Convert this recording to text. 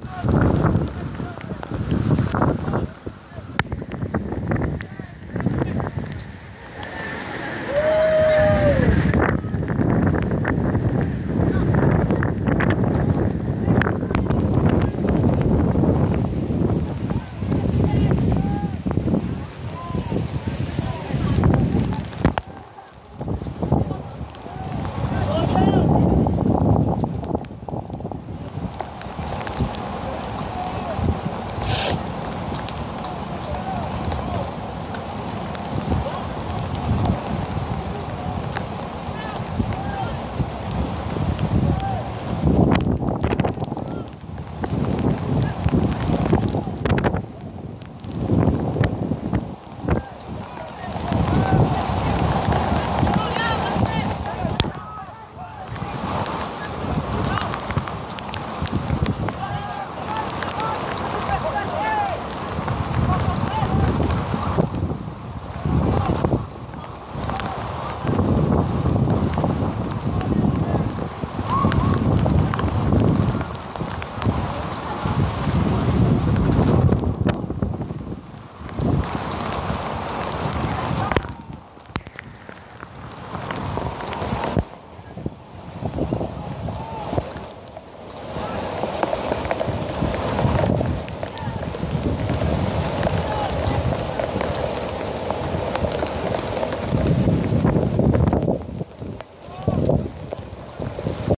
you